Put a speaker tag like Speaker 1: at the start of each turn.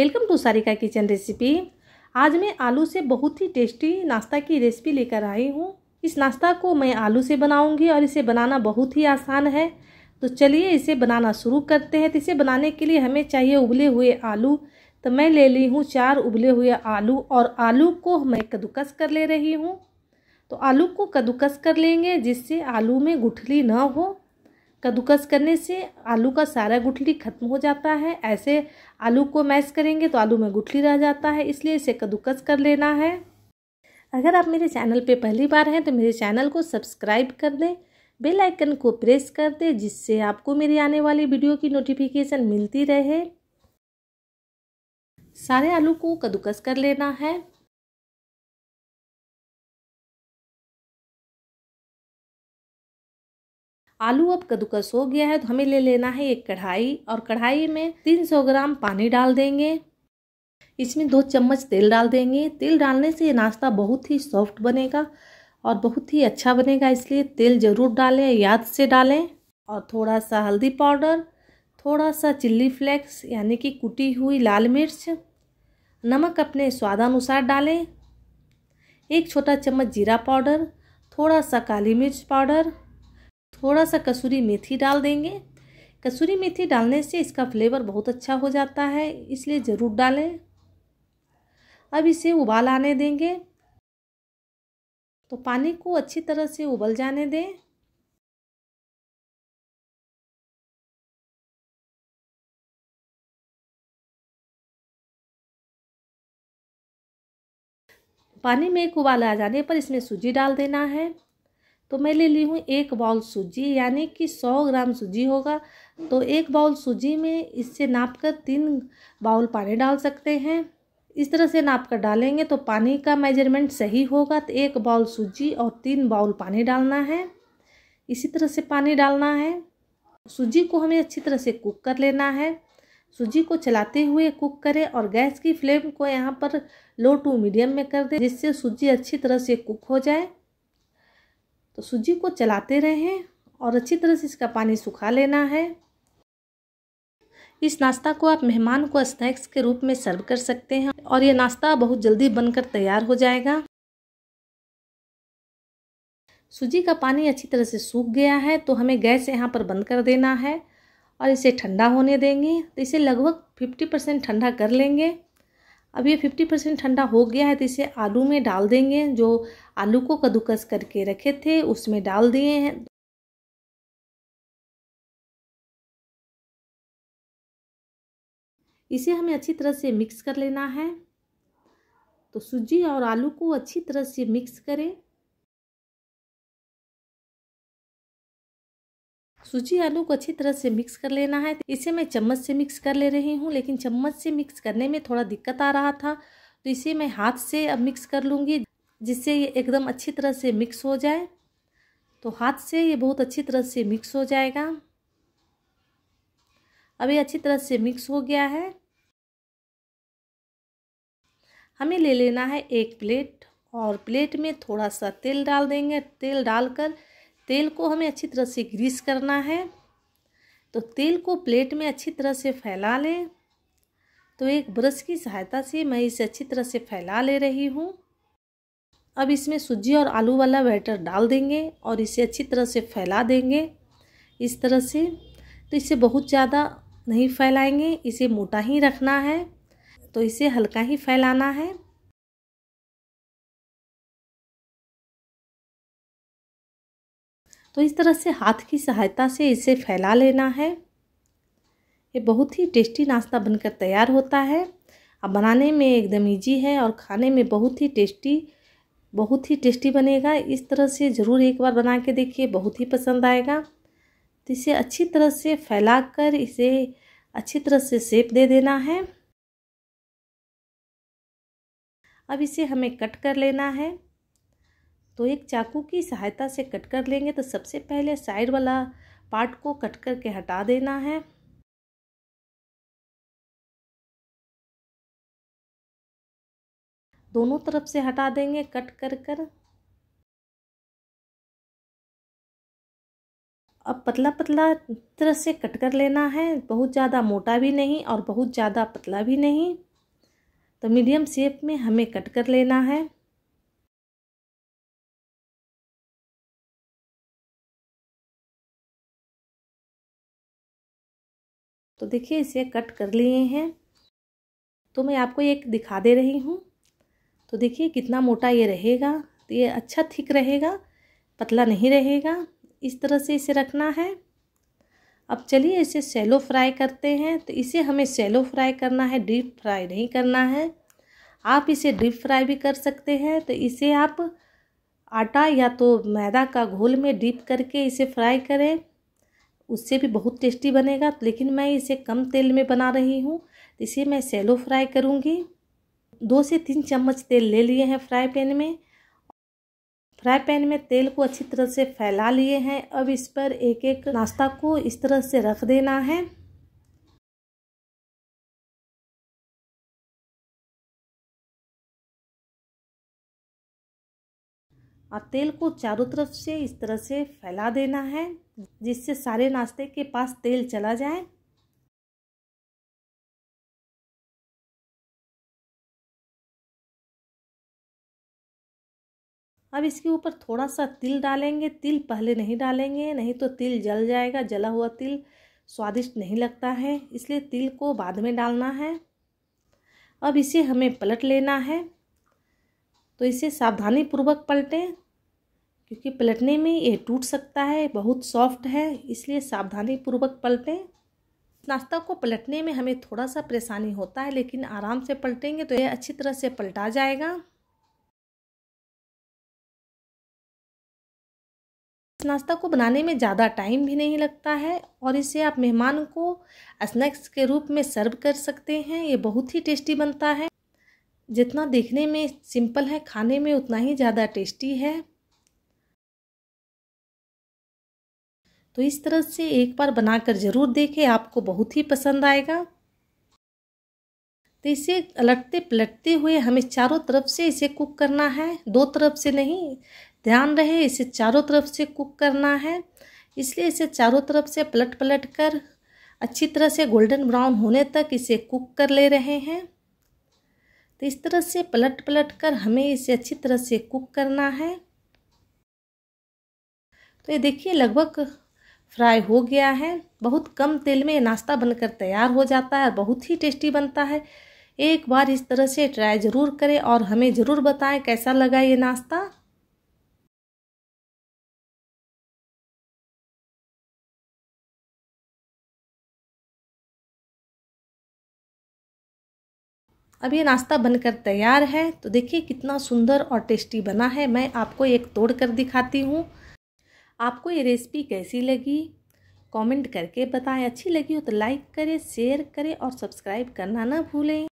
Speaker 1: Welcome to Sarika kitchen recipe. आज मैं आलू से बहुत ही टेस्टी नाश्ता की रेसिपी लेकर आई हूँ। इस नाश्ता को मैं आलू से बनाऊँगी और इसे बनाना बहुत ही आसान है। तो चलिए इसे बनाना शुरू करते हैं। तो इसे बनाने के लिए हमें चाहिए उबले हुए आलू। तो मैं ले ली हूँ चार उबले हुए आलू और आलू को मैं कद्दूकस कर ले रही हूँ। तो आलू को कद्दूकस कर लेंगे जिससे आलू में गुठली ना हो। कद्दूकस करने से आलू का सारा गुठली खत्म हो जाता है। ऐसे आलू को मैश करेंगे तो आलू में गुठली रह जाता है, इसलिए इसे कद्दूकस कर लेना है। अगर आप मेरे चैनल पे पहली बार हैं तो मेरे चैनल को सब्सक्राइब कर दें, बेल आइकन को प्रेस कर दें, जिससे आपको मेरी आने वाली वीडियो की नोटिफिकेशन मिलती रहे। सारे आलू को कद्दूकस कर लेना है। आलू अब कद्दूकस हो गया है तो हमें ले लेना है एक कढ़ाई और कढ़ाई में 300 ग्राम पानी डाल देंगे। इसमें दो चम्मच तेल डाल देंगे। तेल डालने से ये नाश्ता बहुत ही सॉफ्ट बनेगा और बहुत ही अच्छा बनेगा, इसलिए तेल ज़रूर डालें, याद से डालें। और थोड़ा सा हल्दी पाउडर थोड़ा सा चिल्ली फ्लेक्स, यानी कि कुटी हुई लाल मिर्च, नमक अपने स्वादानुसार डालें। एक छोटा चम्मच जीरा पाउडर थोड़ा सा काली मिर्च पाउडर थोड़ा सा कसूरी मेथी डाल देंगे। कसूरी मेथी डालने से इसका फ्लेवर बहुत अच्छा हो जाता है, इसलिए ज़रूर डालें। अब इसे उबाल आने देंगे। तो पानी को अच्छी तरह से उबल जाने दें। पानी में एक उबाल आ जाने पर इसमें सूजी डाल देना है। तो मैं ले ली हूँ एक बाउल सूजी, यानी कि सौ ग्राम सूजी होगा। तो एक बाउल सूजी में इससे नाप कर तीन बाउल पानी डाल सकते हैं। इस तरह से नाप कर डालेंगे तो पानी का मेज़रमेंट सही होगा। तो एक बाउल सूजी और तीन बाउल पानी डालना है। इसी तरह से पानी डालना है। सूजी को हमें अच्छी तरह से कुक कर लेना है। सूजी को चलाते हुए कुक करें और गैस की फ्लेम को यहाँ पर लो टू मीडियम में कर दें, जिससे सूजी अच्छी तरह से कुक हो जाए। तो सूजी को चलाते रहें और अच्छी तरह से इसका पानी सुखा लेना है। इस नाश्ता को आप मेहमान को स्नैक्स के रूप में सर्व कर सकते हैं और ये नाश्ता बहुत जल्दी बनकर तैयार हो जाएगा। सूजी का पानी अच्छी तरह से सूख गया है तो हमें गैस यहाँ पर बंद कर देना है और इसे ठंडा होने देंगे। तो इसे लगभग फिफ्टी परसेंट ठंडा कर लेंगे। अब ये फिफ्टी परसेंट ठंडा हो गया है तो इसे आलू में डाल देंगे, जो आलू को कद्दूकस करके रखे थे, उसमें डाल दिए हैं। इसे हमें अच्छी तरह से मिक्स कर लेना है। तो सूजी और आलू को अच्छी तरह से मिक्स करें। सूजी आलू को अच्छी तरह से मिक्स कर लेना है। इसे मैं चम्मच से मिक्स कर ले रही हूँ, लेकिन चम्मच से मिक्स करने में थोड़ा दिक्कत आ रहा था तो इसे मैं हाथ से अब मिक्स कर लूँगी, जिससे ये एकदम अच्छी तरह से मिक्स हो जाए। तो हाथ से ये बहुत अच्छी तरह से मिक्स हो जाएगा। अब ये अच्छी तरह से मिक्स हो गया है। हमें ले लेना है एक प्लेट, और प्लेट में थोड़ा सा तेल डाल देंगे। तेल डालकर तेल को हमें अच्छी तरह से ग्रीस करना है। तो तेल को प्लेट में अच्छी तरह से फैला लें। तो एक ब्रश की सहायता से मैं इसे अच्छी तरह से फैला ले रही हूँ। अब इसमें सूजी और आलू वाला बैटर डाल देंगे और इसे अच्छी तरह से फैला देंगे इस तरह से। तो इसे बहुत ज़्यादा नहीं फैलाएँगे, इसे मोटा ही रखना है। तो इसे हल्का ही फैलाना है। तो इस तरह से हाथ की सहायता से इसे फैला लेना है। ये बहुत ही टेस्टी नाश्ता बनकर तैयार होता है। अब बनाने में एकदम ईजी है और खाने में बहुत ही टेस्टी, बहुत ही टेस्टी बनेगा। इस तरह से ज़रूर एक बार बना के देखिए, बहुत ही पसंद आएगा। तो इसे अच्छी तरह से फैला कर इसे अच्छी तरह से सेप दे देना है। अब इसे हमें कट कर लेना है। तो एक चाकू की सहायता से कट कर लेंगे तो सबसे पहले साइड वाला पार्ट को कट करके हटा देना है। दोनों तरफ़ से हटा देंगे कट कर कर। अब पतला पतला तरह से कट कर लेना है, बहुत ज़्यादा मोटा भी नहीं और बहुत ज़्यादा पतला भी नहीं। तो मीडियम शेप में हमें कट कर लेना है। तो देखिए, इसे कट कर लिए हैं। तो मैं आपको एक दिखा दे रही हूँ। तो देखिए, कितना मोटा ये रहेगा। तो ये अच्छा थिक रहेगा, पतला नहीं रहेगा। इस तरह से इसे रखना है। अब चलिए, इसे सेलो फ्राई करते हैं। तो इसे हमें सेलो फ्राई करना है डीप फ्राई नहीं करना है। आप इसे डीप फ्राई भी कर सकते हैं। तो इसे आप आटा या तो मैदा का घोल में डीप करके इसे फ्राई करें। उससे भी बहुत टेस्टी बनेगा, लेकिन मैं इसे कम तेल में बना रही हूँ, इसे मैं सेलो फ्राई करूँगी। दो से तीन चम्मच तेल ले लिए हैं फ्राई पैन में। फ्राई पैन में तेल को अच्छी तरह से फैला लिए हैं। अब इस पर एक एक नाश्ता को इस तरह से रख देना है। और तेल को चारों तरफ़ से इस तरह से फैला देना है। जिससे सारे नाश्ते के पास तेल चला जाए। अब इसके ऊपर थोड़ा सा तिल डालेंगे। तिल पहले नहीं डालेंगे, नहीं तो तिल जल जाएगा, जला हुआ तिल स्वादिष्ट नहीं लगता है, इसलिए तिल को बाद में डालना है। अब इसे हमें पलट लेना है। तो इसे सावधानी पूर्वक पलटें। क्योंकि पलटने में ये टूट सकता है, बहुत सॉफ्ट है, इसलिए सावधानी पूर्वक पलटें। नाश्ता को पलटने में हमें थोड़ा सा परेशानी होता है, लेकिन आराम से पलटेंगे तो यह अच्छी तरह से पलटा जाएगा। इस नाश्ता को बनाने में ज़्यादा टाइम भी नहीं लगता है और इसे आप मेहमान को स्नैक्स के रूप में सर्व कर सकते हैं, ये बहुत ही टेस्टी बनता है। जितना देखने में सिंपल है, खाने में उतना ही ज़्यादा टेस्टी है। तो इस तरह से एक बार बनाकर ज़रूर देखें, आपको बहुत ही पसंद आएगा। तो इसे अलटते पलटते हुए हमें चारों तरफ़ से इसे कुक करना है, दो तरफ़ से नहीं। ध्यान रहे, इसे चारों तरफ़ से कुक करना है। इसलिए इसे चारों तरफ़ से पलट पलट कर, अच्छी तरह से गोल्डन ब्राउन होने तक इसे कुक कर ले रहे हैं। तो इस तरह से पलट पलट कर हमें इसे अच्छी तरह से कुक करना है। तो ये देखिए, लगभग फ्राई हो गया है। बहुत कम तेल में नाश्ता बनकर तैयार हो जाता है और बहुत ही टेस्टी बनता है। एक बार इस तरह से ट्राई ज़रूर करें और हमें ज़रूर बताएँ कैसा लगा ये नाश्ता। अब ये नाश्ता बनकर तैयार है। तो देखिए कितना सुंदर और टेस्टी बना है। मैं आपको एक तोड़ कर दिखाती हूँ। आपको ये रेसिपी कैसी लगी? कमेंट करके बताएँ। अच्छी लगी हो तो लाइक करें शेयर करें और सब्सक्राइब करना ना भूलें।